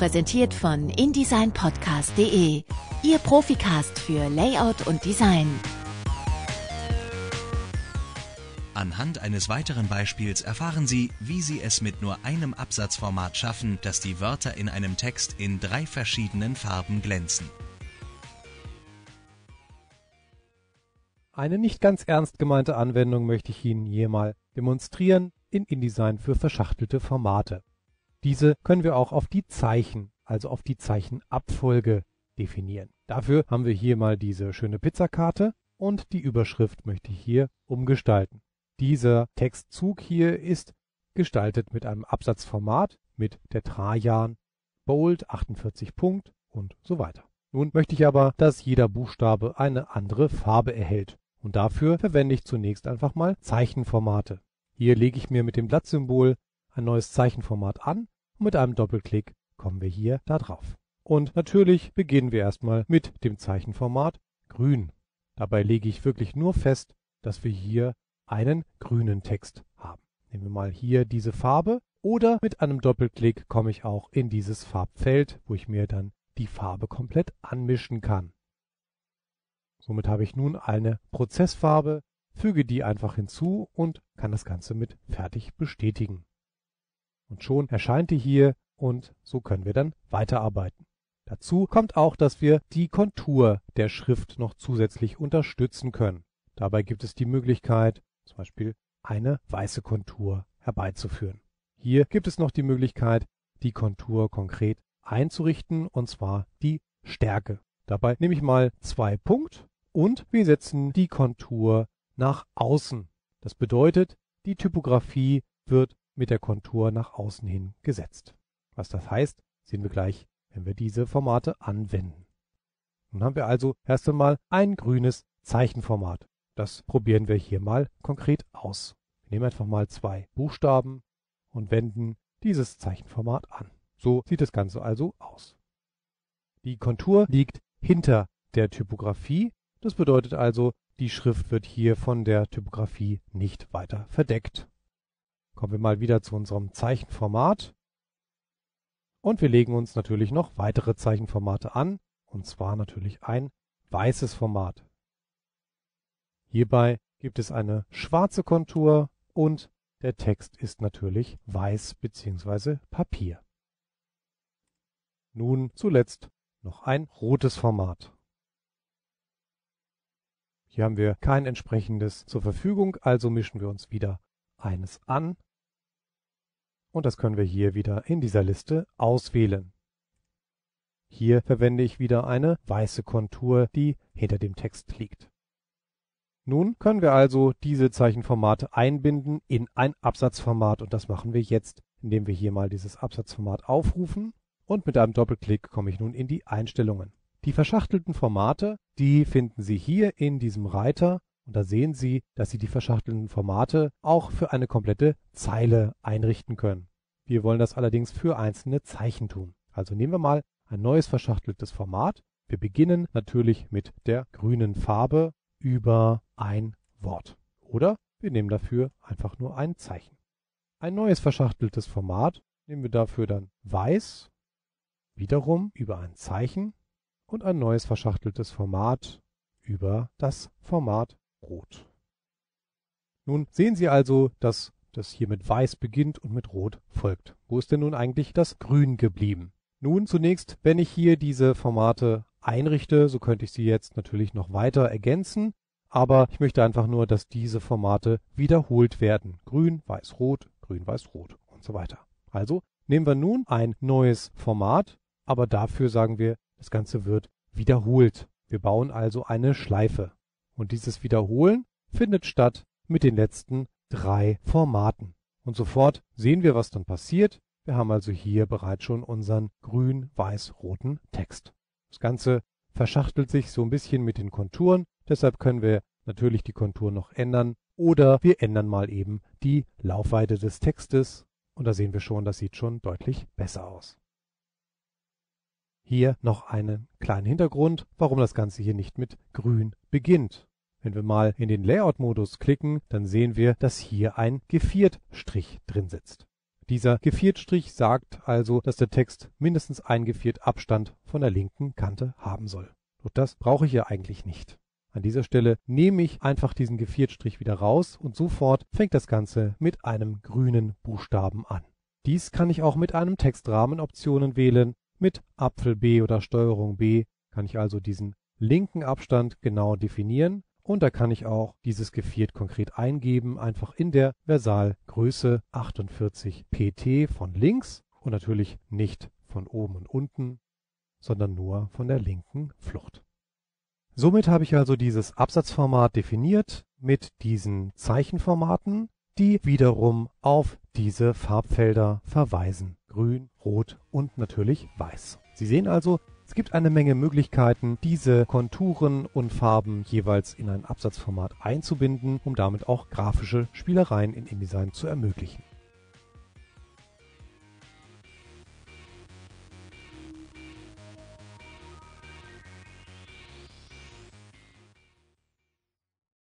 Präsentiert von indesignpodcast.de, Ihr Proficast für Layout und Design. Anhand eines weiteren Beispiels erfahren Sie, wie Sie es mit nur einem Absatzformat schaffen, dass die Wörter in einem Text in drei verschiedenen Farben glänzen. Eine nicht ganz ernst gemeinte Anwendung möchte ich Ihnen hier mal demonstrieren in InDesign für verschachtelte Formate. Diese können wir auch auf die Zeichen, also auf die Zeichenabfolge definieren. Dafür haben wir hier mal diese schöne Pizzakarte und die Überschrift möchte ich hier umgestalten. Dieser Textzug hier ist gestaltet mit einem Absatzformat mit der Trajan, Bold 48 Punkt und so weiter. Nun möchte ich aber, dass jeder Buchstabe eine andere Farbe erhält und dafür verwende ich zunächst einfach mal Zeichenformate. Hier lege ich mir mit dem Blattsymbol ein neues Zeichenformat an und mit einem Doppelklick kommen wir hier da drauf. Und natürlich beginnen wir erstmal mit dem Zeichenformat Grün. Dabei lege ich wirklich nur fest, dass wir hier einen grünen Text haben. Nehmen wir mal hier diese Farbe oder mit einem Doppelklick komme ich auch in dieses Farbfeld, wo ich mir dann die Farbe komplett anmischen kann. Somit habe ich nun eine Prozessfarbe, füge die einfach hinzu und kann das Ganze mit fertig bestätigen. Und schon erscheint die hier und so können wir dann weiterarbeiten. Dazu kommt auch, dass wir die Kontur der Schrift noch zusätzlich unterstützen können. Dabei gibt es die Möglichkeit, zum Beispiel eine weiße Kontur herbeizuführen. Hier gibt es noch die Möglichkeit, die Kontur konkret einzurichten, und zwar die Stärke. Dabei nehme ich mal zwei Punkt und wir setzen die Kontur nach außen. Das bedeutet, die Typografie wird mit der Kontur nach außen hin gesetzt. Was das heißt, sehen wir gleich, wenn wir diese Formate anwenden. Nun haben wir also erst einmal ein grünes Zeichenformat. Das probieren wir hier mal konkret aus. Wir nehmen einfach mal zwei Buchstaben und wenden dieses Zeichenformat an. So sieht das Ganze also aus. Die Kontur liegt hinter der Typografie. Das bedeutet also, die Schrift wird hier von der Typografie nicht weiter verdeckt. Kommen wir mal wieder zu unserem Zeichenformat. Und wir legen uns natürlich noch weitere Zeichenformate an, und zwar natürlich ein weißes Format. Hierbei gibt es eine schwarze Kontur und der Text ist natürlich weiß bzw. Papier. Nun zuletzt noch ein rotes Format. Hier haben wir kein entsprechendes zur Verfügung, also mischen wir uns wieder eines an und das können wir hier wieder in dieser Liste auswählen. Hier verwende ich wieder eine weiße Kontur, die hinter dem Text liegt. Nun können wir also diese Zeichenformate einbinden in ein Absatzformat und das machen wir jetzt, indem wir hier mal dieses Absatzformat aufrufen und mit einem Doppelklick komme ich nun in die Einstellungen. Die verschachtelten Formate, die finden Sie hier in diesem Reiter und da sehen Sie, dass Sie die verschachtelten Formate auch für eine komplette Zeile einrichten können. Wir wollen das allerdings für einzelne Zeichen tun. Also nehmen wir mal ein neues verschachteltes Format. Wir beginnen natürlich mit der grünen Farbe über ein Wort. Oder wir nehmen dafür einfach nur ein Zeichen. Ein neues verschachteltes Format nehmen wir dafür dann weiß, wiederum über ein Zeichen und ein neues verschachteltes Format über das Format Rot. Nun sehen Sie also, dass das hier mit Weiß beginnt und mit Rot folgt. Wo ist denn nun eigentlich das Grün geblieben? Nun zunächst, wenn ich hier diese Formate einrichte, so könnte ich sie jetzt natürlich noch weiter ergänzen, aber ich möchte einfach nur, dass diese Formate wiederholt werden. Grün, Weiß, Rot, Grün, Weiß, Rot und so weiter. Also nehmen wir nun ein neues Format, aber dafür sagen wir, das Ganze wird wiederholt. Wir bauen also eine Schleife. Und dieses Wiederholen findet statt mit den letzten drei Formaten. Und sofort sehen wir, was dann passiert. Wir haben also hier bereits schon unseren grün-weiß-roten Text. Das Ganze verschachtelt sich so ein bisschen mit den Konturen. Deshalb können wir natürlich die Kontur noch ändern. Oder wir ändern mal eben die Laufweite des Textes. Und da sehen wir schon, das sieht schon deutlich besser aus. Hier noch einen kleinen Hintergrund, warum das Ganze hier nicht mit grün beginnt. Wenn wir mal in den Layout-Modus klicken, dann sehen wir, dass hier ein Geviertstrich drin sitzt. Dieser Geviertstrich sagt also, dass der Text mindestens ein Geviert Abstand von der linken Kante haben soll. Doch das brauche ich ja eigentlich nicht. An dieser Stelle nehme ich einfach diesen Geviertstrich wieder raus und sofort fängt das Ganze mit einem grünen Buchstaben an. Dies kann ich auch mit einem Textrahmen Optionen wählen. Mit Apfel B oder Steuerung B kann ich also diesen linken Abstand genau definieren und da kann ich auch dieses Geviert konkret eingeben, einfach in der Versalgröße 48 pt von links und natürlich nicht von oben und unten, sondern nur von der linken Flucht. Somit habe ich also dieses Absatzformat definiert mit diesen Zeichenformaten, die wiederum auf diese Farbfelder verweisen. Grün, Rot und natürlich Weiß. Sie sehen also, es gibt eine Menge Möglichkeiten, diese Konturen und Farben jeweils in ein Absatzformat einzubinden, um damit auch grafische Spielereien in InDesign zu ermöglichen.